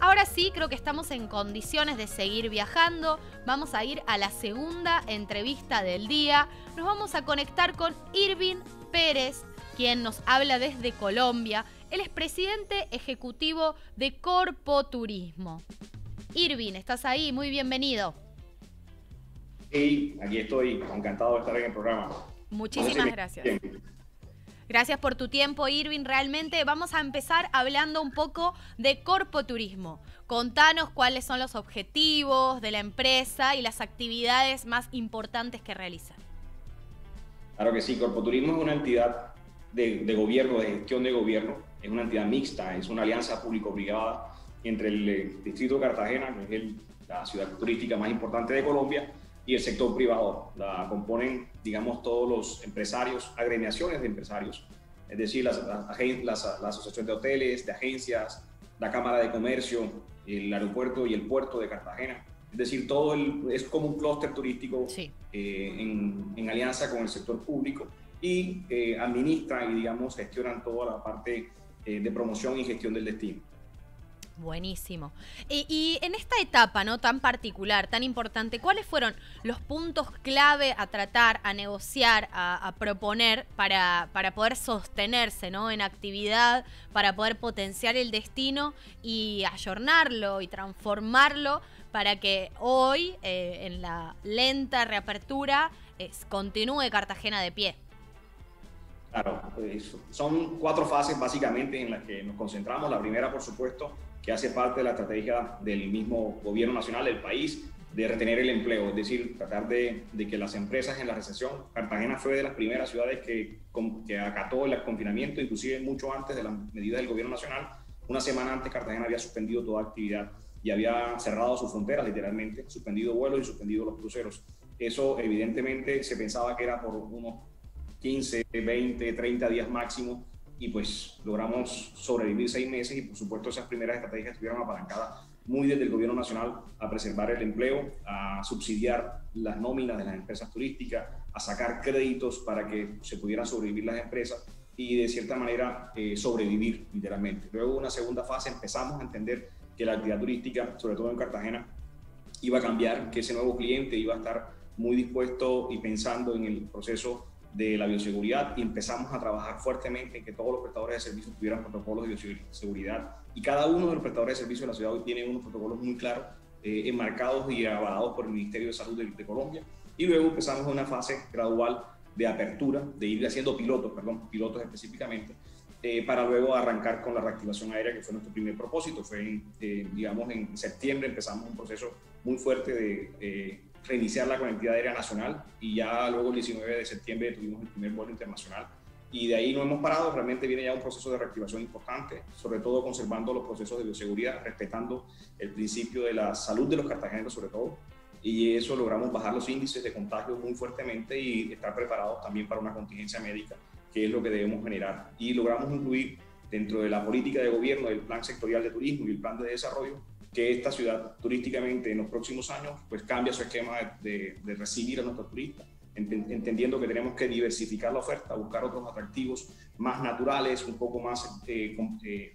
Ahora sí, creo que estamos en condiciones de seguir viajando. Vamos a ir a la segunda entrevista del día. Nos vamos a conectar con Irving Pérez, quien nos habla desde Colombia. Él es presidente ejecutivo de Corpo Turismo. Irving, ¿estás ahí? Muy bienvenido. Sí, aquí estoy, encantado de estar en el programa. Muchísimas gracias. Gracias por tu tiempo, Irving. Realmente vamos a empezar hablando un poco de corpoturismo. Contanos cuáles son los objetivos de la empresa y las actividades más importantes que realizan. Claro que sí, Corpoturismo es una entidad de, gobierno, de gestión de gobierno, es una entidad mixta, es una alianza público-privada entre el eh, Distrito de Cartagena, que es la ciudad turística más importante de Colombia, y el sector privado. La componen, digamos, todos los empresarios, agremiaciones de empresarios, es decir, las, las, la Asociación de Hoteles, de Agencias, la Cámara de Comercio, el aeropuerto y el puerto de Cartagena. Es decir, todo el, es como un clúster turístico eh, en, en, alianza con el sector público y eh, administran y, digamos, gestionan toda la parte eh, de promoción y gestión del destino. Buenísimo. Y, en esta etapa, ¿no? Tan particular, tan importante, ¿cuáles fueron los puntos clave a tratar, a negociar, a, proponer para, para, poder sostenerse, ¿no? En actividad, para poder potenciar el destino y ayornarlo y transformarlo para que hoy, eh, en la lenta reapertura, continúe Cartagena de pie. Claro, son cuatro fases básicamente en las que nos concentramos. La primera, por supuesto, que hace parte de la estrategia del mismo gobierno nacional del país de retener el empleo, es decir, tratar de, que las empresas en la recesión, Cartagena fue de las primeras ciudades que, que acató el confinamiento, inclusive mucho antes de las medidas del gobierno nacional. Una semana antes Cartagena había suspendido toda actividad y había cerrado sus fronteras literalmente, suspendido vuelos y suspendido los cruceros. Eso evidentemente se pensaba que era por unos 15, 20, 30 días máximo y pues logramos sobrevivir seis meses y por supuesto esas primeras estrategias estuvieron apalancadas muy desde el gobierno nacional a preservar el empleo, a subsidiar las nóminas de las empresas turísticas, a sacar créditos para que se pudieran sobrevivir las empresas y de cierta manera eh, sobrevivir literalmente. Luego una segunda fase empezamos a entender que la actividad turística, sobre todo en Cartagena, iba a cambiar, que ese nuevo cliente iba a estar muy dispuesto y pensando en el proceso de la bioseguridad y empezamos a trabajar fuertemente en que todos los prestadores de servicios tuvieran protocolos de bioseguridad y cada uno de los prestadores de servicios de la ciudad hoy tiene unos protocolos muy claros, eh, enmarcados y avalados por el Ministerio de Salud de, Colombia y luego empezamos una fase gradual de apertura, de ir haciendo pilotos, perdón, pilotos específicamente, eh, para luego arrancar con la reactivación aérea, que fue nuestro primer propósito. Fue, eh, digamos, en septiembre empezamos un proceso muy fuerte de reiniciar la conectividad aérea nacional y ya luego el 19 de septiembre tuvimos el primer vuelo internacional y de ahí no hemos parado, realmente viene ya un proceso de reactivación importante, sobre todo conservando los procesos de bioseguridad, respetando el principio de la salud de los cartageneros sobre todo, y eso logramos bajar los índices de contagio muy fuertemente y estar preparados también para una contingencia médica, que es lo que debemos generar. Y logramos incluir dentro de la política de gobierno, del plan sectorial de turismo y el plan de desarrollo, que esta ciudad turísticamente en los próximos años pues cambia su esquema de, recibir a nuestros turistas, entendiendo que tenemos que diversificar la oferta, buscar otros atractivos más naturales, un poco más eh, eh,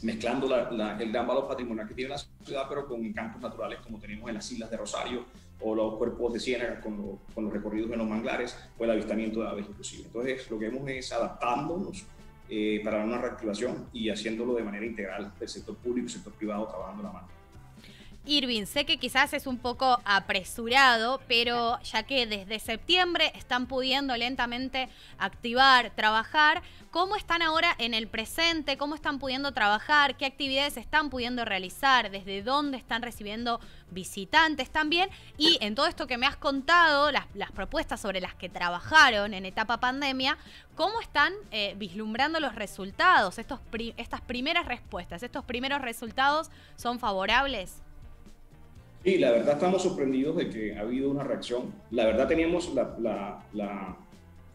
mezclando el gran valor patrimonial que tiene la ciudad, pero con encantos naturales como tenemos en las islas de Rosario o los cuerpos de ciénaga con, con los recorridos en los manglares o el avistamiento de aves inclusive. Entonces lo que hemos es adaptándonos eh, para una reactivación y haciéndolo de manera integral del sector público y sector privado trabajando la mano. Irving, sé que quizás es un poco apresurado, pero ya que desde septiembre están pudiendo lentamente activar, trabajar, ¿cómo están ahora en el presente? ¿Cómo están pudiendo trabajar? ¿Qué actividades están pudiendo realizar? ¿Desde dónde están recibiendo visitantes también? Y en todo esto que me has contado, las, propuestas sobre las que trabajaron en etapa pandemia, ¿cómo están eh, vislumbrando los resultados? Estos estas primeras respuestas, estos primeros resultados son favorables. Sí, la verdad estamos sorprendidos de que ha habido una reacción. La verdad teníamos la,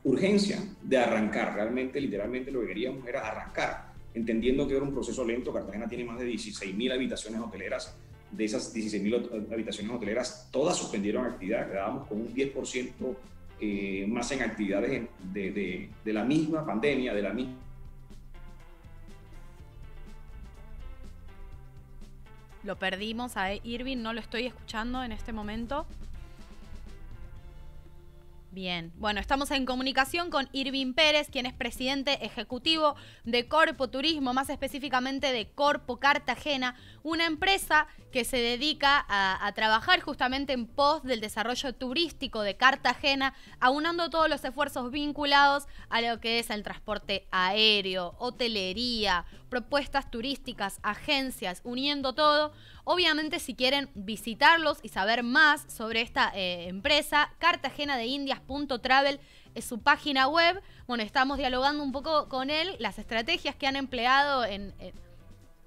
urgencia de arrancar. Realmente, literalmente lo que queríamos era arrancar, entendiendo que era un proceso lento. Cartagena tiene más de 16.000 habitaciones hoteleras. De esas 16.000 habitaciones hoteleras, todas suspendieron actividad. Quedábamos con un 10% eh, más en actividades de, de la misma pandemia, de la misma lo perdimos a Irving, no lo estoy escuchando en este momento. Bien, bueno, estamos en comunicación con Irving Pérez, quien es presidente ejecutivo de Corpo Turismo, más específicamente de Corpo Cartagena, una empresa que se dedica a, trabajar justamente en pos del desarrollo turístico de Cartagena, aunando todos los esfuerzos vinculados a lo que es el transporte aéreo, hotelería, propuestas turísticas, agencias, uniendo todo. Obviamente si quieren visitarlos y saber más sobre esta eh, empresa, cartagenadeindias.travel es su página web. Bueno, estamos dialogando un poco con él, las estrategias que han empleado en,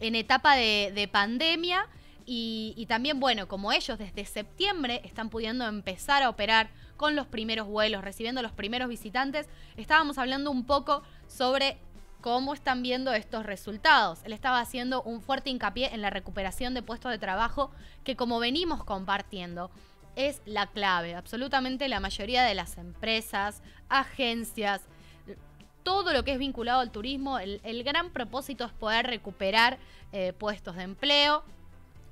en etapa de pandemia y, también, bueno, como ellos desde septiembre están pudiendo empezar a operar con los primeros vuelos, recibiendo los primeros visitantes, estábamos hablando un poco sobre cómo están viendo estos resultados. Él estaba haciendo un fuerte hincapié en la recuperación de puestos de trabajo que como venimos compartiendo es la clave. Absolutamente la mayoría de las empresas, agencias, todo lo que es vinculado al turismo, el, gran propósito es poder recuperar eh, puestos de empleo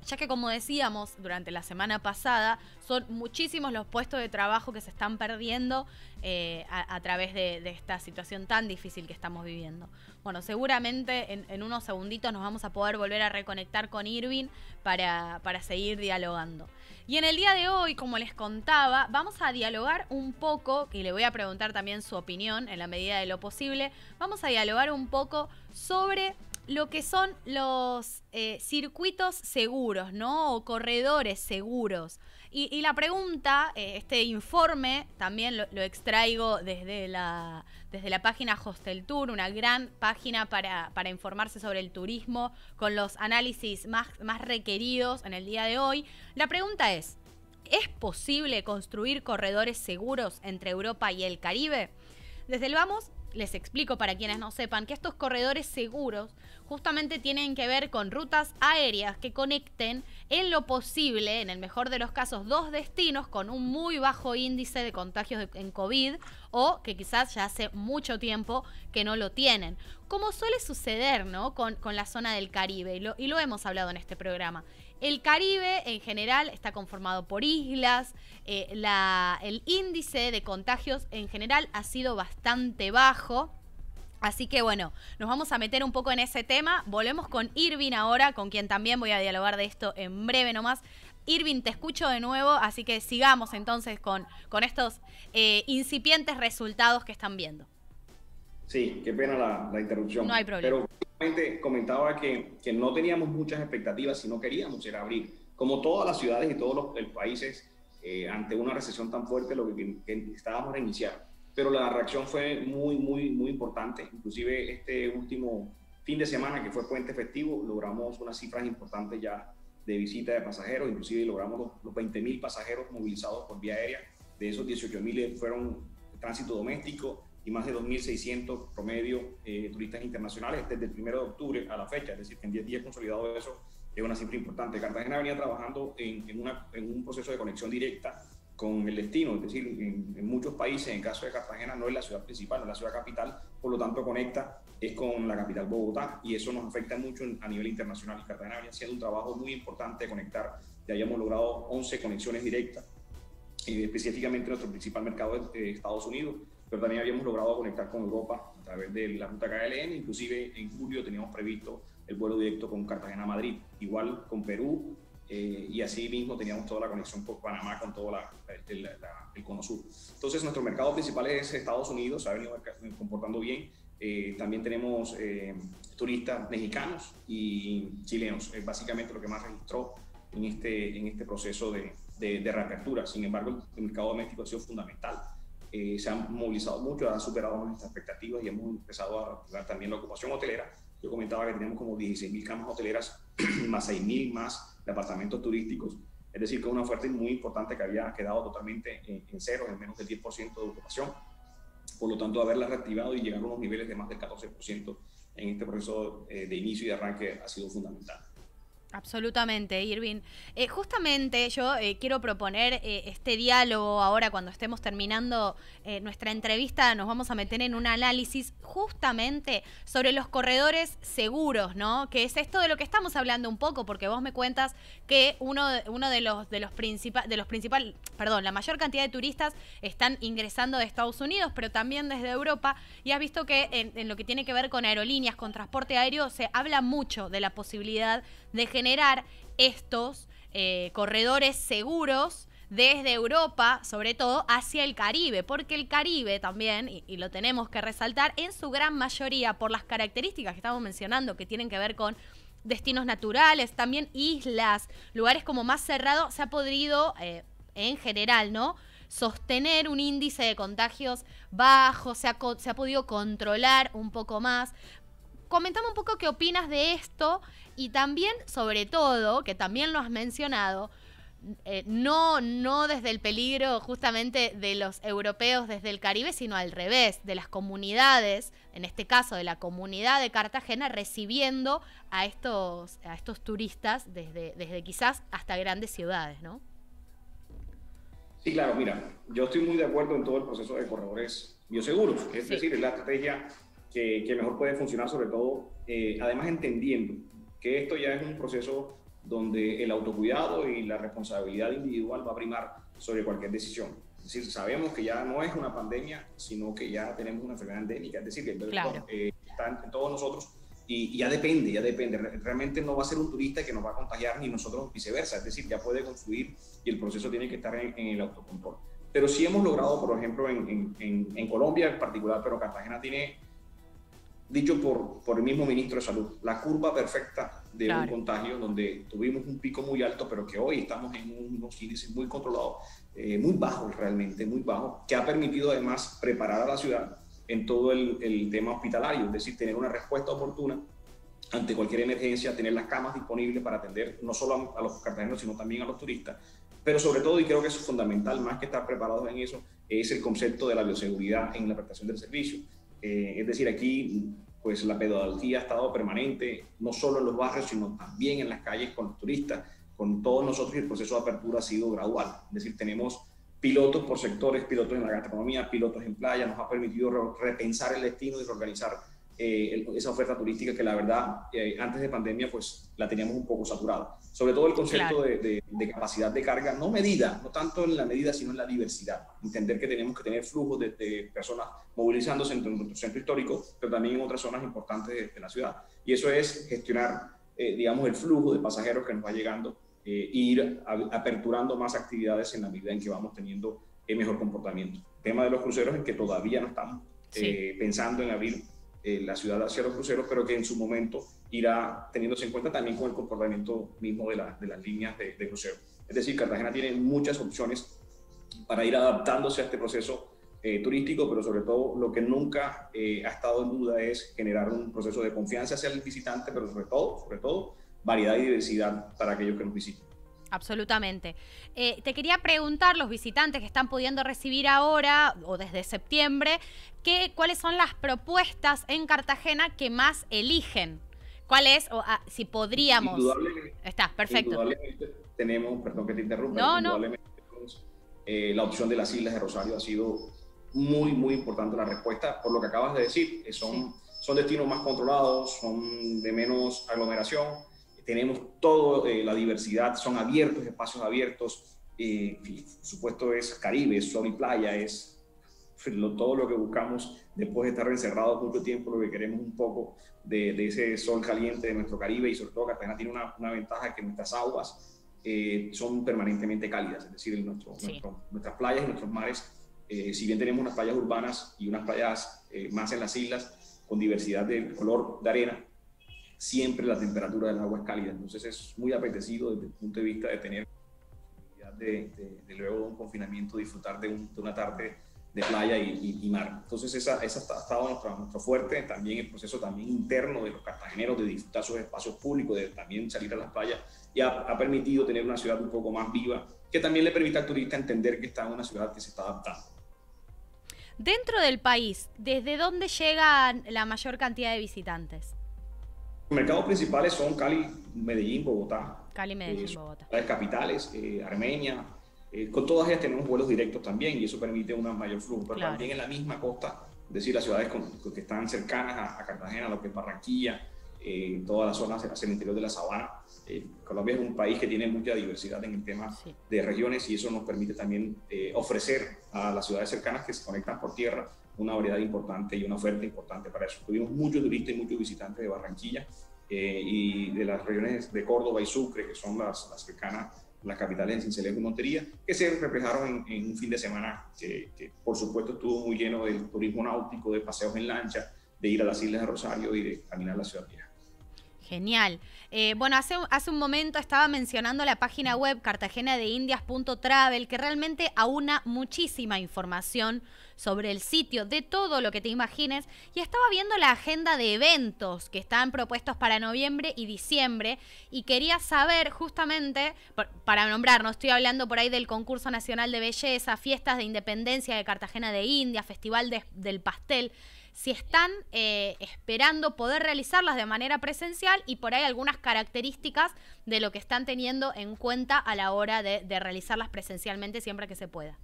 ya que como decíamos durante la semana pasada, son muchísimos los puestos de trabajo que se están perdiendo eh, a, través de, esta situación tan difícil que estamos viviendo. Bueno, seguramente en, unos segunditos nos vamos a poder volver a reconectar con Irving para, para seguir dialogando. Y en el día de hoy, como les contaba, vamos a dialogar un poco, y le voy a preguntar también su opinión en la medida de lo posible, vamos a dialogar un poco sobre lo que son los eh, circuitos seguros, ¿no? O corredores seguros. Y, la pregunta, eh, este informe, también lo, extraigo desde la, desde la página Hostel Tour, una gran página para, para, informarse sobre el turismo, con los análisis más, más requeridos en el día de hoy. La pregunta es, ¿es posible construir corredores seguros entre Europa y el Caribe? Desde el Vamos les explico para quienes no sepan que estos corredores seguros justamente tienen que ver con rutas aéreas que conecten en lo posible, en el mejor de los casos, dos destinos con un muy bajo índice de contagios en COVID o que quizás ya hace mucho tiempo que no lo tienen. Como suele suceder ¿no? con, la zona del Caribe, y lo, y lo hemos hablado en este programa. El Caribe en general está conformado por islas, eh, el índice de contagios en general ha sido bastante bajo. Así que bueno, nos vamos a meter un poco en ese tema. Volvemos con Irving ahora, con quien también voy a dialogar de esto en breve nomás. Irving, te escucho de nuevo, así que sigamos entonces con, con estos eh, incipientes resultados que están viendo. Sí, qué pena la, interrupción. No hay problema. Pero comentaba que, que, no teníamos muchas expectativas si no queríamos era abrir. Como todas las ciudades y todos los países, eh, ante una recesión tan fuerte, lo que, estábamos a iniciar. Pero la reacción fue muy, muy, muy importante. Inclusive este último fin de semana, que fue puente festivo, logramos unas cifras importantes ya de visita de pasajeros, inclusive logramos los, los 20.000 pasajeros movilizados por vía aérea. De esos 18.000 fueron tránsito doméstico, y más de 2.600 promedio eh, turistas internacionales desde el 1 de octubre a la fecha, es decir, en 10 días consolidado eso es una cifra importante. Cartagena venía trabajando en, en, una, en, un proceso de conexión directa con el destino, es decir, en, muchos países, en caso de Cartagena, no es la ciudad principal, no es la ciudad capital, por lo tanto conecta es con la capital Bogotá y eso nos afecta mucho a nivel internacional. Y Cartagena venía haciendo un trabajo muy importante de conectar, ya habíamos logrado 11 conexiones directas, eh, específicamente nuestro principal mercado es Estados Unidos, pero también habíamos logrado conectar con Europa a través de la ruta KLM, inclusive en julio teníamos previsto el vuelo directo con Cartagena-Madrid, igual con Perú, eh, y así mismo teníamos toda la conexión con Panamá, con todo la, el, cono sur. Entonces nuestro mercado principal es Estados Unidos, se ha venido comportando bien. Eh, también tenemos eh, turistas mexicanos y chilenos, es básicamente lo que más registró en este, en este proceso de, de, de reapertura. Sin embargo, el mercado doméstico ha sido fundamental. Eh, se han movilizado mucho, han superado nuestras expectativas y hemos empezado a reactivar también la ocupación hotelera. Yo comentaba que tenemos como 16.000 camas hoteleras, más 6.000 más departamentos turísticos. Es decir, que una oferta muy importante que había quedado totalmente en, cero, en menos del 10% de ocupación. Por lo tanto, haberla reactivado y llegar a unos niveles de más del 14% en este proceso eh, de inicio y de arranque ha sido fundamental. Absolutamente, Irving. Eh, justamente yo eh, quiero proponer eh, este diálogo ahora cuando estemos terminando nuestra entrevista, nos vamos a meter en un análisis justamente sobre los corredores seguros, ¿no? Que es esto de lo que estamos hablando un poco, porque vos me cuentas que uno, uno de los de los principales, de los perdón, la mayor cantidad de turistas están ingresando de Estados Unidos, pero también desde Europa, y has visto que en, en lo que tiene que ver con aerolíneas, con transporte aéreo, se habla mucho de la posibilidad de generar estos eh, corredores seguros desde Europa, sobre todo, hacia el Caribe, porque el Caribe también, y, lo tenemos que resaltar, en su gran mayoría, por las características que estamos mencionando, que tienen que ver con destinos naturales, también islas, lugares como más cerrados, se ha podido, eh, en general, ¿no? sostener un índice de contagios bajo, se ha, se ha podido controlar un poco más. Comentame un poco qué opinas de esto y también, sobre todo, que también lo has mencionado, eh, no, no desde el peligro justamente de los europeos desde el Caribe, sino al revés, de las comunidades, en este caso de la comunidad de Cartagena, recibiendo a estos, a estos turistas desde, desde quizás hasta grandes ciudades, ¿no? Sí, claro, mira, yo estoy muy de acuerdo en todo el proceso de corredores bioseguros, es decir, es la estrategia que, mejor puede funcionar, sobre todo, eh, además entendiendo que esto ya es un proceso donde el autocuidado y la responsabilidad individual va a primar sobre cualquier decisión. Es decir, sabemos que ya no es una pandemia, sino que ya tenemos una enfermedad endémica, es decir, que el eh, está en todos nosotros y, ya depende, ya depende. Realmente no va a ser un turista que nos va a contagiar ni nosotros viceversa, es decir, ya puede construir y el proceso tiene que estar en, el autocontrol. Pero sí hemos logrado, por ejemplo, en, en, en Colombia en particular, pero Cartagena tiene dicho por, por el mismo ministro de Salud, la curva perfecta de un contagio donde tuvimos un pico muy alto, pero que hoy estamos en unos índices muy controlados, eh, muy bajos realmente, muy bajos, que ha permitido además preparar a la ciudad en todo el, el, tema hospitalario, es decir, tener una respuesta oportuna ante cualquier emergencia, tener las camas disponibles para atender no solo a, los cartageneros, sino también a los turistas. Pero sobre todo, y creo que eso es fundamental, más que estar preparados en eso, es el concepto de la bioseguridad en la prestación del servicio eh, es decir, aquí pues la pedagogía ha estado permanente, no solo en los barrios, sino también en las calles con los turistas, con todos nosotros y el proceso de apertura ha sido gradual. Es decir, tenemos pilotos por sectores, pilotos en la gastronomía, pilotos en playa, nos ha permitido repensar el destino y reorganizar eh, esa oferta turística que la verdad eh, antes de pandemia pues la teníamos un poco saturada. Sobre todo el concepto de, capacidad de carga, no medida, no tanto en la medida, sino en la diversidad. Entender que tenemos que tener flujos de, personas movilizándose en nuestro centro histórico, pero también en otras zonas importantes de, la ciudad. Y eso es gestionar, eh, digamos, el flujo de pasajeros que nos va llegando e ir aperturando más actividades en la medida en que vamos teniendo el mejor comportamiento. El tema de los cruceros en que todavía no estamos pensando en abrir eh, la ciudad hacia los cruceros, pero que en su momento irá teniéndose en cuenta también con el comportamiento mismo de, de las líneas de, crucero. Es decir, Cartagena tiene muchas opciones para ir adaptándose a este proceso eh, turístico, pero sobre todo lo que nunca eh, ha estado en duda es generar un proceso de confianza hacia el visitante, pero sobre todo, sobre todo, variedad y diversidad para aquellos que nos visiten. Absolutamente. Eh, te quería preguntar, los visitantes que están pudiendo recibir ahora o desde septiembre, ¿qué, ¿cuáles son las propuestas en Cartagena que más eligen? ¿Cuál es, o, ah, si podríamos... Está, perfecto. Indudablemente tenemos, perdón que te interrumpa, no, no. Eh, la opción de las Islas de Rosario ha sido muy, muy importante la respuesta, por lo que acabas de decir, que son, son destinos más controlados, son de menos aglomeración, tenemos toda eh, la diversidad, son abiertos, espacios abiertos, eh, por supuesto es Caribe, es sol y playa, es todo lo que buscamos después de estar encerrados mucho tiempo, lo que queremos un poco de, ese sol caliente de nuestro Caribe y sobre todo Cartagena tiene una, una ventaja que nuestras aguas eh, son permanentemente cálidas, es decir, nuestro, nuestras playas y nuestros mares, si bien tenemos unas playas urbanas y unas playas más en las islas con diversidad de color de arena, siempre la temperatura del agua es cálida. Entonces es muy apetecido desde el punto de vista de tener de, de, luego de un confinamiento disfrutar de, una tarde de playa y, mar. Entonces esa, esa ha estado nuestro, nuestro, fuerte, también el proceso también interno de los cartageneros de disfrutar sus espacios públicos, de también salir a las playas y ha, ha, permitido tener una ciudad un poco más viva, que también le permite al turista entender que está en una ciudad que se está adaptando. Dentro del país, ¿desde dónde llegan la mayor cantidad de visitantes? Mercados principales son Cali, Medellín, Bogotá. Cali, Medellín, eh, Bogotá. Las capitales, eh, Armenia. Eh, con todas ellas tenemos vuelos directos también y eso permite una mayor flujo. Pero también en la misma costa, es decir, las ciudades que están cercanas a, Cartagena, lo que es Barranquilla, eh, todas las zonas hacia el interior de la sabana. Colombia es un país que tiene mucha diversidad en el tema de regiones y eso nos permite también ofrecer a las ciudades cercanas que se conectan por tierra una variedad importante y una oferta importante para eso. Tuvimos muchos turistas y muchos visitantes de Barranquilla eh, y de las regiones de Córdoba y Sucre, que son las, cercanas, las capitales de Cincelejo y Montería, que se reflejaron en, un fin de semana que, por supuesto estuvo muy lleno del turismo náutico, de paseos en lancha, de ir a las Islas de Rosario y de caminar la ciudad vieja. Genial. Eh, bueno, hace, un momento estaba mencionando la página web cartagenadeindias.travel que realmente aúna muchísima información sobre el sitio, de todo lo que te imagines. Y estaba viendo la agenda de eventos que están propuestos para noviembre y diciembre. Y quería saber justamente, para nombrar, no estoy hablando por ahí del concurso nacional de belleza, fiestas de independencia de Cartagena de Indias, festival del pastel si están eh, esperando poder realizarlas de manera presencial y por ahí algunas características de lo que están teniendo en cuenta a la hora de, realizarlas presencialmente siempre que se pueda.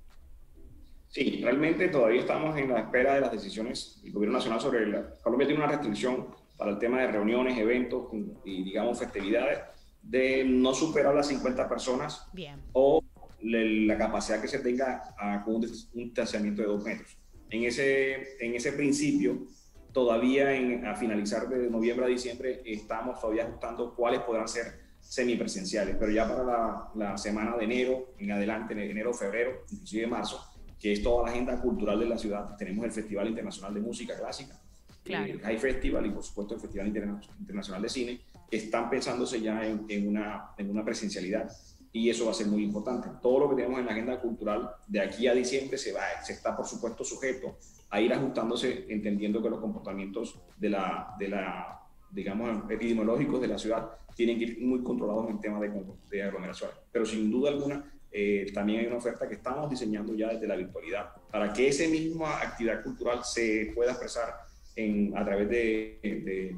Sí, realmente todavía estamos en la espera de las decisiones del Gobierno Nacional sobre la... Colombia tiene una restricción para el tema de reuniones, eventos y, digamos, festividades de no superar las 50 personas Bien. o la capacidad que se tenga con un distanciamiento de dos metros en ese, en ese principio, todavía en, a finalizar de noviembre a diciembre, estamos todavía ajustando cuáles podrán ser semipresenciales, pero ya para la, la semana de enero, en adelante, en enero, febrero, inclusive marzo, que es toda la agenda cultural de la ciudad, tenemos el Festival Internacional de Música Clásica, el High Festival y por supuesto el Festival Internacional de Cine, que están pensándose ya en, en, una, en una presencialidad y eso va a ser muy importante. Todo lo que tenemos en la agenda cultural de aquí a diciembre se, va, se está, por supuesto, sujeto a ir ajustándose, entendiendo que los comportamientos de la, de la digamos, epidemiológicos de la ciudad tienen que ir muy controlados en el tema de, de aglomeración. Pero sin duda alguna, eh, también hay una oferta que estamos diseñando ya desde la virtualidad para que esa misma actividad cultural se pueda expresar en, a través de, de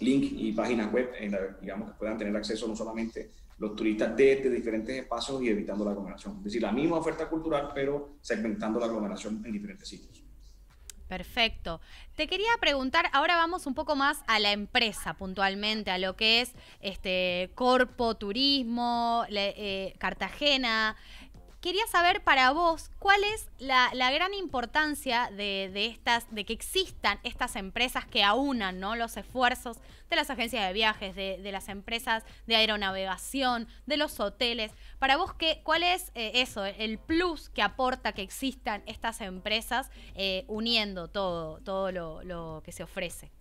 link y páginas web, en digamos, que puedan tener acceso no solamente los turistas desde diferentes espacios y evitando la aglomeración. Es decir, la misma oferta cultural, pero segmentando la aglomeración en diferentes sitios. Perfecto. Te quería preguntar, ahora vamos un poco más a la empresa puntualmente, a lo que es este Corpo Turismo, eh, Cartagena quería saber para vos cuál es la, gran importancia de, estas, de que existan estas empresas que aunan ¿no? los esfuerzos de las agencias de viajes, de, las empresas de aeronavegación, de los hoteles. Para vos, ¿qué, ¿cuál es eh, eso, el plus que aporta que existan estas empresas eh, uniendo todo, todo lo, que se ofrece?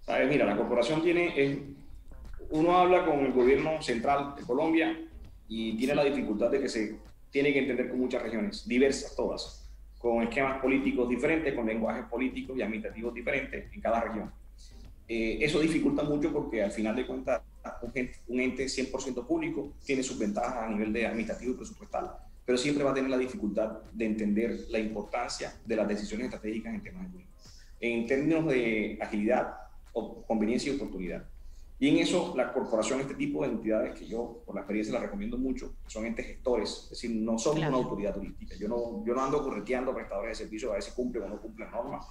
Sabes, mira, la corporación tiene, uno habla con el gobierno central de Colombia y tiene la dificultad de que se tiene que entender con muchas regiones, diversas todas, con esquemas políticos diferentes, con lenguajes políticos y administrativos diferentes en cada región. Eh, eso dificulta mucho porque al final de cuentas un ente 100% público tiene sus ventajas a nivel de administrativo y presupuestal, pero siempre va a tener la dificultad de entender la importancia de las decisiones estratégicas en temas de. En términos de agilidad, conveniencia y oportunidad. Y en eso, la corporación, este tipo de entidades que yo, por la experiencia, las recomiendo mucho, son entes gestores, es decir, no son una autoridad turística. Yo no, yo no ando correteando prestadores de servicios a ver si cumplen o no cumplen normas,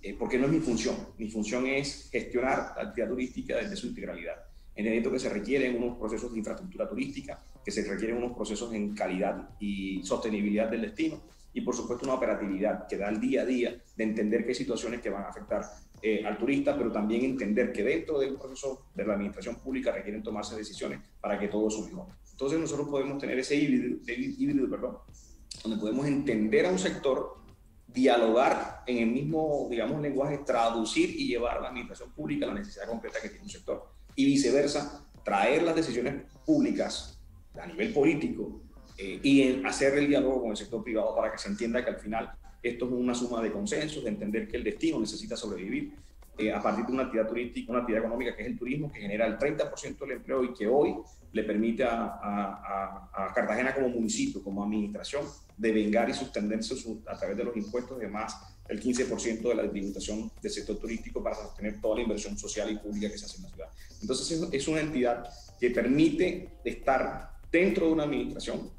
eh, porque no es mi función. Mi función es gestionar la actividad turística desde su integralidad. Entendiendo que se requieren unos procesos de infraestructura turística, que se requieren unos procesos en calidad y sostenibilidad del destino, y por supuesto una operatividad que da el día a día de entender qué situaciones que van a afectar eh, al turista, pero también entender que dentro del proceso de la administración pública requieren tomarse decisiones para que todo suba mejor. Entonces nosotros podemos tener ese híbrido, híbrido perdón, donde podemos entender a un sector, dialogar en el mismo, digamos, lenguaje, traducir y llevar a la administración pública la necesidad concreta que tiene un sector. Y viceversa, traer las decisiones públicas a nivel político eh, y hacer el diálogo con el sector privado para que se entienda que al final esto es una suma de consensos, de entender que el destino necesita sobrevivir eh, a partir de una actividad turística, una actividad económica que es el turismo, que genera el 30% del empleo y que hoy le permite a, a, Cartagena como municipio, como administración, de vengar y sostenerse a través de los impuestos y demás el 15% de la tributación del sector turístico para sostener toda la inversión social y pública que se hace en la ciudad. Entonces es una entidad que permite estar dentro de una administración,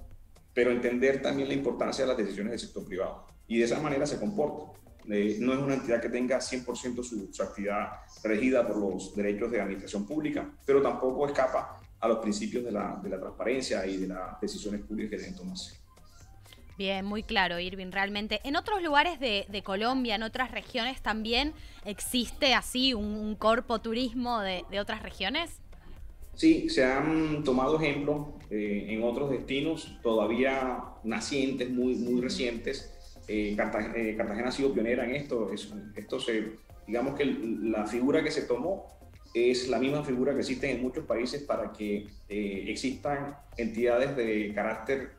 pero entender también la importancia de las decisiones del sector privado. Y de esa manera se comporta. Eh, no es una entidad que tenga 100% su, su actividad regida por los derechos de administración pública, pero tampoco escapa a los principios de la, de la transparencia y de las decisiones públicas que deben tomarse. Bien, muy claro, Irving, realmente. En otros lugares de, de Colombia, en otras regiones, también existe así un, un corpo turismo de, de, otras regiones. Sí, se han tomado ejemplos eh, en otros destinos todavía nacientes, muy, muy recientes. Eh, Cartagena, eh, Cartagena, ha sido pionera en esto. Es, esto se, digamos que la figura que se tomó es la misma figura que existe en muchos países para que eh, existan entidades de carácter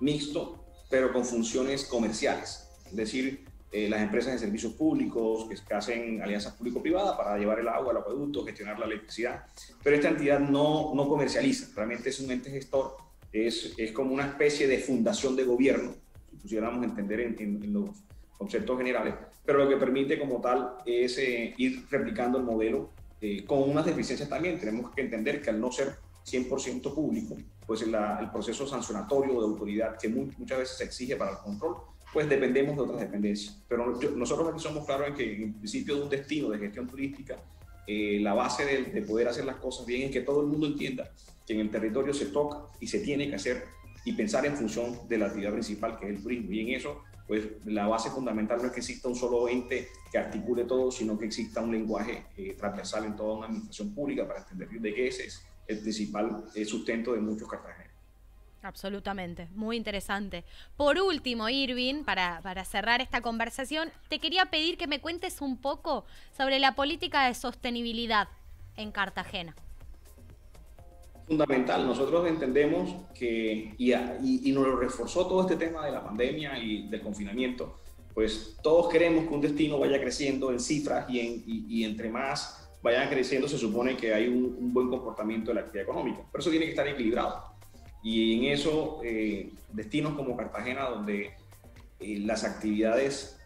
mixto, pero con funciones comerciales. Es decir, eh, las empresas de servicios públicos que, hacen alianzas público-privadas para llevar el agua, el acueducto, gestionar la electricidad. Pero esta entidad no, no comercializa, realmente es un ente gestor, es, es como una especie de fundación de gobierno, si pusiéramos entender en, en, en los conceptos generales, pero lo que permite como tal es eh, ir replicando el modelo eh, con unas deficiencias también. Tenemos que entender que al no ser 100% público, pues la, el proceso sancionatorio de autoridad que muy, muchas veces se exige para el control, pues dependemos de otras dependencias. Pero yo, nosotros aquí somos claros en que en principio de un destino de gestión turística, eh, la base de, de, poder hacer las cosas bien es que todo el mundo entienda que en el territorio se toca y se tiene que hacer y pensar en función de la actividad principal que es el turismo. Y en eso pues la base fundamental no es que exista un solo ente que articule todo, sino que exista un lenguaje eh, transversal en toda una administración pública para entender de qué ese es el principal eh, sustento de muchos cartageneros. Absolutamente, muy interesante. Por último, Irving, para, para cerrar esta conversación, te quería pedir que me cuentes un poco sobre la política de sostenibilidad en Cartagena fundamental. Nosotros entendemos que, y, y, y, nos lo reforzó todo este tema de la pandemia y del confinamiento, pues todos queremos que un destino vaya creciendo en cifras y, en, y, entre más vayan creciendo se supone que hay un, un, buen comportamiento de la actividad económica, pero eso tiene que estar equilibrado. Y en eso, eh, destinos como Cartagena, donde eh, las actividades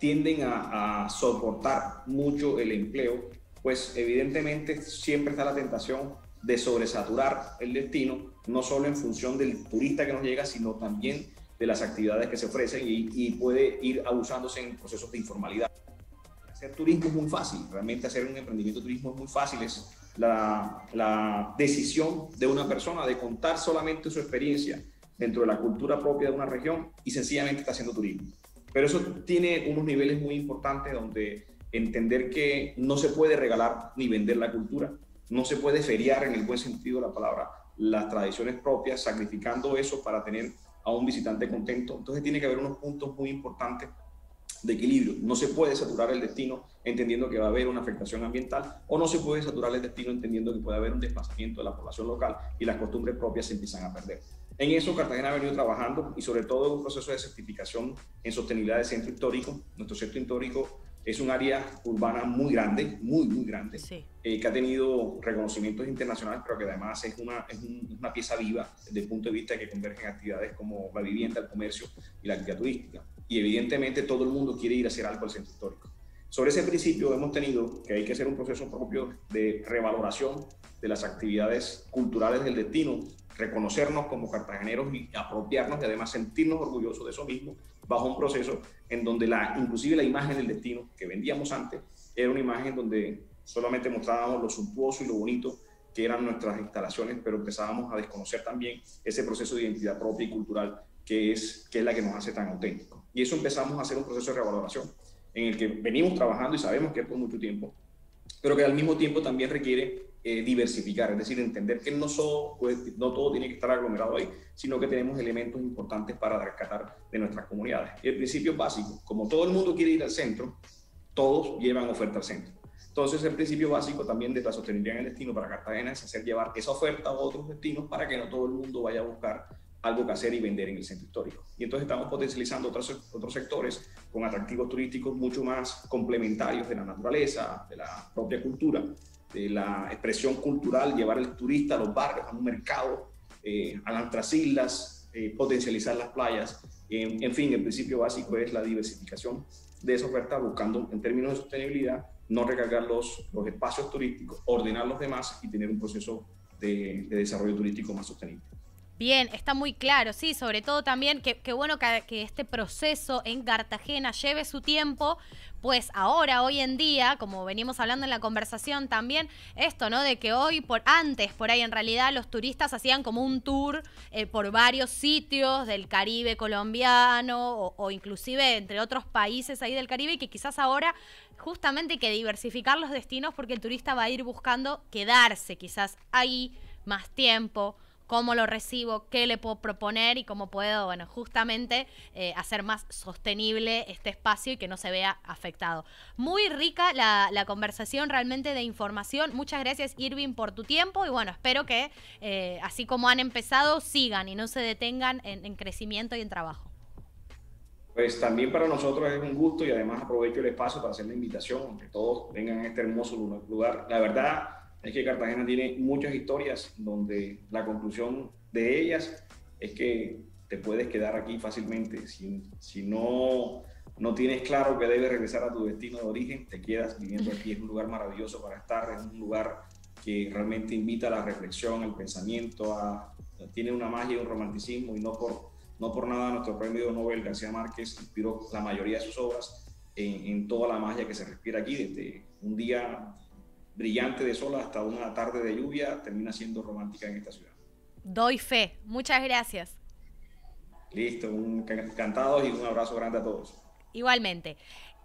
tienden a, a soportar mucho el empleo, pues evidentemente siempre está la tentación de sobresaturar el destino, no solo en función del turista que nos llega, sino también de las actividades que se ofrecen y, puede ir abusándose en procesos de informalidad. Hacer turismo es muy fácil, realmente hacer un emprendimiento de turismo es muy fácil, es la, la decisión de una persona de contar solamente su experiencia dentro de la cultura propia de una región y sencillamente está haciendo turismo. Pero eso tiene unos niveles muy importantes donde entender que no se puede regalar ni vender la cultura, no se puede feriar en el buen sentido de la palabra las tradiciones propias, sacrificando eso para tener a un visitante contento. Entonces tiene que haber unos puntos muy importantes de equilibrio. No se puede saturar el destino entendiendo que va a haber una afectación ambiental o no se puede saturar el destino entendiendo que puede haber un desplazamiento de la población local y las costumbres propias se empiezan a perder. En eso Cartagena ha venido trabajando y sobre todo en un proceso de certificación en sostenibilidad del centro histórico. Nuestro centro histórico es un área urbana muy grande, muy, muy grande, sí. eh, que ha tenido reconocimientos internacionales, pero que además es una, es un, una pieza viva desde el punto de vista de que convergen actividades como la vivienda, el comercio y la actividad turística. Y evidentemente todo el mundo quiere ir a hacer algo al centro histórico. Sobre ese principio hemos tenido que hay que hacer un proceso propio de revaloración de las actividades culturales del destino, reconocernos como cartageneros y apropiarnos y además sentirnos orgullosos de eso mismo bajo un proceso en donde la, inclusive la imagen del destino que vendíamos antes era una imagen donde solamente mostrábamos lo suntuoso y lo bonito que eran nuestras instalaciones, pero empezábamos a desconocer también ese proceso de identidad propia y cultural que es, que es la que nos hace tan auténticos. Y eso empezamos a hacer un proceso de revaloración en el que venimos trabajando y sabemos que es por mucho tiempo, pero que al mismo tiempo también requiere eh, diversificar, es decir, entender que no, solo, pues, no todo tiene que estar aglomerado ahí, sino que tenemos elementos importantes para rescatar de nuestras comunidades. El principio básico, como todo el mundo quiere ir al centro, todos llevan oferta al centro. Entonces, el principio básico también de la sostenibilidad en el destino para Cartagena es hacer llevar esa oferta a otros destinos para que no todo el mundo vaya a buscar algo que hacer y vender en el centro histórico. Y entonces estamos potencializando otros, otros sectores con atractivos turísticos mucho más complementarios de la naturaleza, de la propia cultura, de la expresión cultural, llevar el turista a los barrios, a un mercado, eh, a las otras islas, eh, potencializar las playas En, fin, el principio básico es la diversificación de esa oferta buscando en términos de sostenibilidad no recargar los, los espacios turísticos, ordenar los demás y tener un proceso de desarrollo turístico más sostenible. Bien, está muy claro, sí, sobre todo también que, bueno que, que, este proceso en Cartagena lleve su tiempo, pues ahora, hoy en día, como venimos hablando en la conversación también, esto, ¿no? De que hoy, por antes, por ahí en realidad los turistas hacían como un tour eh, por varios sitios del Caribe colombiano o, o inclusive entre otros países ahí del Caribe y que quizás ahora justamente hay que diversificar los destinos porque el turista va a ir buscando quedarse quizás ahí más tiempo cómo lo recibo, qué le puedo proponer y cómo puedo, bueno, justamente eh, hacer más sostenible este espacio y que no se vea afectado. Muy rica la, conversación realmente de información. Muchas gracias Irving por tu tiempo y bueno, espero que eh, así como han empezado, sigan y no se detengan en, crecimiento y en trabajo. Pues también para nosotros es un gusto y además aprovecho el espacio para hacer la invitación, que todos vengan a este hermoso lugar. La verdad, es que Cartagena tiene muchas historias donde la conclusión de ellas es que te puedes quedar aquí fácilmente. Si, si no, no tienes claro que debes regresar a tu destino de origen, te quedas viviendo aquí. Es un lugar maravilloso para estar, es un lugar que realmente invita a la reflexión, al pensamiento, tiene una magia un romanticismo y no por, no por nada nuestro premio Nobel García Márquez inspiró la mayoría de sus obras en, en toda la magia que se respira aquí, desde un día brillante de sol hasta una tarde de lluvia termina siendo romántica en esta ciudad. Doy fe. Muchas gracias. Listo, encantados y un abrazo grande a todos. Igualmente.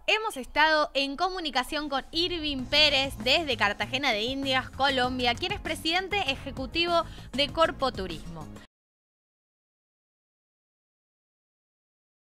Hemos estado en comunicación con Irving Pérez desde Cartagena de Indias, Colombia, quien es presidente ejecutivo de Corpo Turismo.